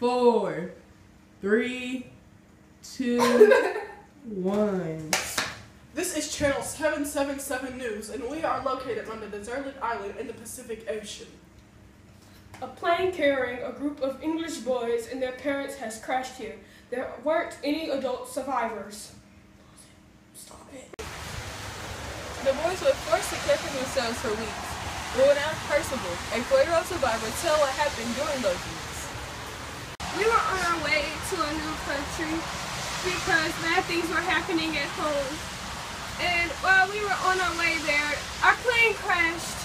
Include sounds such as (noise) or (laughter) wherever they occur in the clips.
four, three, two, (laughs) one. This is Channel 777 News, and we are located on the deserted island in the Pacific Ocean. A plane carrying a group of English boys and their parents has crashed here. There weren't any adult survivors. Stop it. The boys were forced to care for themselves for weeks. We will now Percival, a four-year-old survivor, tell what happened during those weeks. We were on our way to a new country because bad things were happening at home. And while we were on our way there, our plane crashed.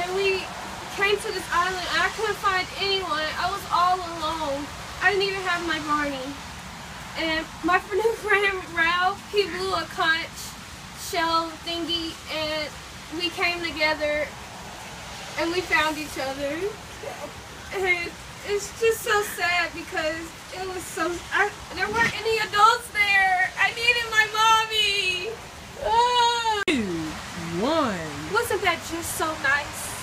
And we came to this island and I couldn't find anyone. I was all alone. I didn't even have my Barney. And my (laughs) new friend Ralph, he blew a conch shell thingy and we came together and we found each other. It's just so sad because it was so, I, there weren't any adults there. I needed my mommy. Ah. One. Wasn't that just so nice?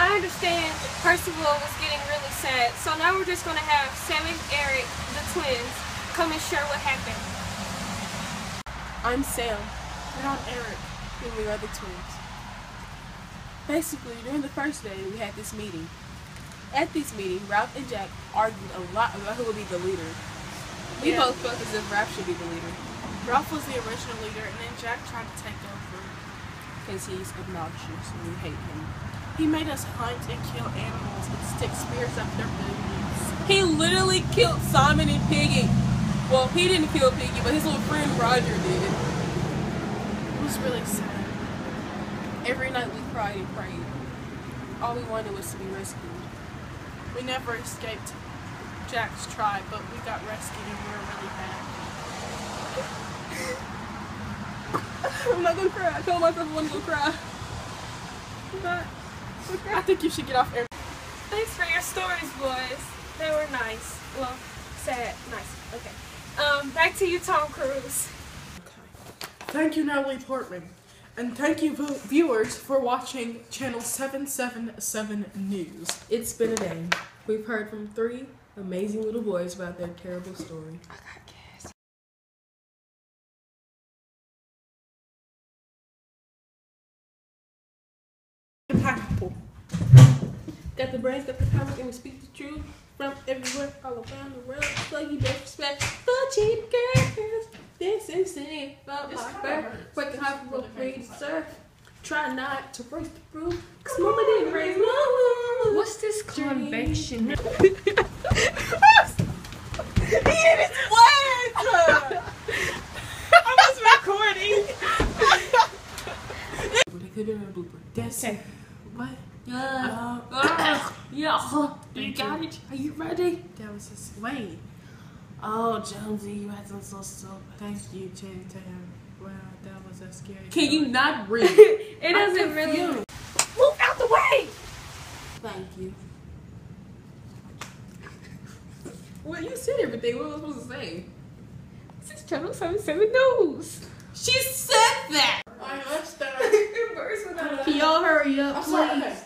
I understand Percival was getting really sad, so now we're just gonna have Sam and Eric, the twins, come and share what happened. I'm Sam. And I'm Eric. And we are the twins. Basically, during the first day, we had this meeting. At this meeting, Ralph and Jack argued a lot about who would be the leader. We Yeah. both felt as if Ralph should be the leader. Ralph was the original leader, and then Jack tried to take over. Because he's obnoxious and we hate him. He made us hunt and kill animals and stick spears up their booties. He literally killed Simon and Piggy. Well, he didn't kill Piggy, but his little friend Roger did. It was really sad. Every night we cried and prayed. All we wanted was to be rescued. We never escaped Jack's tribe, but we got rescued and we were really bad. I'm not gonna cry. I told myself I wasn't gonna cry. I'm not. I think you should get off air. Thanks for your stories, boys. They were nice. Well, sad, nice. Okay. Um, back to you, Tom Cruise. Okay. Thank you, Natalie Portman. And thank you, viewers, for watching Channel 777 News. It's been a day. We've heard from three amazing little boys about their terrible story. Pineapple. Got the brains, got the power, and we speak the truth from everywhere, all around the world. So you don't respect the cheap girls. This is it. But my kinda bird, hurts. working hard for Really what free hurts. deserve. Try not to break the rule. Cause mama didn't raise mama. What's this convection? But (laughs) (laughs) it could have been a blooper. That's Okay. What? Yeah. Uh, Yeah. You got it? Are you ready? that was just wait. Oh, Jonesy, you acting so stupid. Thank you, Chen Tam. Wow, that was a scary. Can you not (laughs) read? It doesn't really. Move out the way! Thank you. Well, you said everything. What was I supposed to say? This is Channel 77 News. she said that. Alright, let's (laughs) y'all hurry up, I'm sorry. please? Okay.